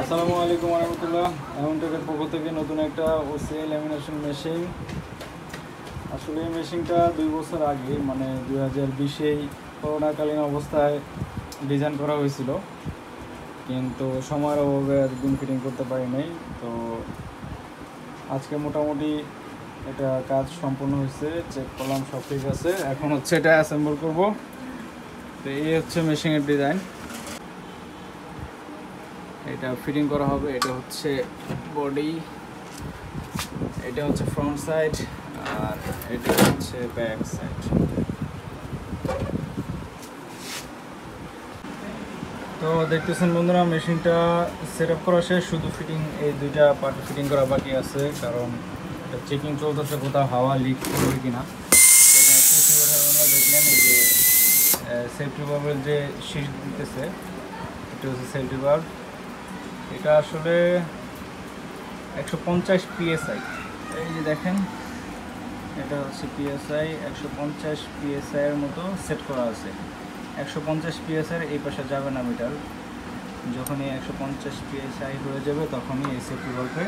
আসসালামু আলাইকুম রহমতুল্লাহ এমনটেকের পক্ষ থেকে নতুন একটা ওসি ল্যামিনেশন মেশিন আসলে এই মেশিনটা দুই বছর আগে মানে দুই হাজার বিশেই করোনাকালীন অবস্থায় ডিজাইন করা হয়েছিল। কিন্তু সময়ের অভাবে একদিন ফিটিং করতে পারি নাই। তো আজকে মোটামুটি এটা কাজ সম্পূর্ণ হয়েছে চেক করলাম, সব ঠিক আছে। এখন হচ্ছে এটা অ্যাসেম্বল করব। তো এই হচ্ছে মেশিনের ডিজাইন এটা ফিটিং করা হবে, এটা হচ্ছে বডি এটা হচ্ছে ফ্রন্ট সাইড আর এটা হচ্ছে ব্যাক সাইড তো দেখতেছেন বন্ধুরা, মেশিনটা সেট আপ করা শেষ, শুধু ফিটিং এই দুইটা পার্ট ফিটিং করা বাকি আছে, কারণ এটা চেকিং চলতেছে কোথাও, হাওয়া লিক করবে এর আমরা দেখলেন যে সেফটি বাল্বের যে শীষ দিতেছে, এটা হচ্ছে সেফটি বাল্ব এটা আসলে একশো পঞ্চাশ পিএসআই এই যে দেখেন, এটা হচ্ছে পিএসআই একশো পঞ্চাশ পিএসআই এর মতো সেট করা আছে। একশো পঞ্চাশ পিএসআই এই পাশে যাবে না মিটার যখনই একশো পঞ্চাশ পিএসআই হয়ে যাবে, তখনই এই সেফটি বাল্বে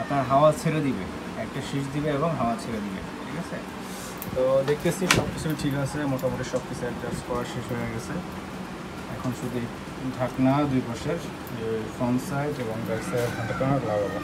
আপনার হাওয়া ছেড়ে দিবে। একটা শীষ দিবে এবং হাওয়া ছেড়ে দিবে, ঠিক আছে? তো দেখতেছি সব কিছু ঠিক আছে, মোটামুটি সব কিছু অ্যাডজাস্ট করা শেষ হয়ে গেছে। এখন শুধু ঢাকনা দুই পাশের ফ্রন্ট সাইড এবং ব্যাক সাইড ঢাকনা লাগাবো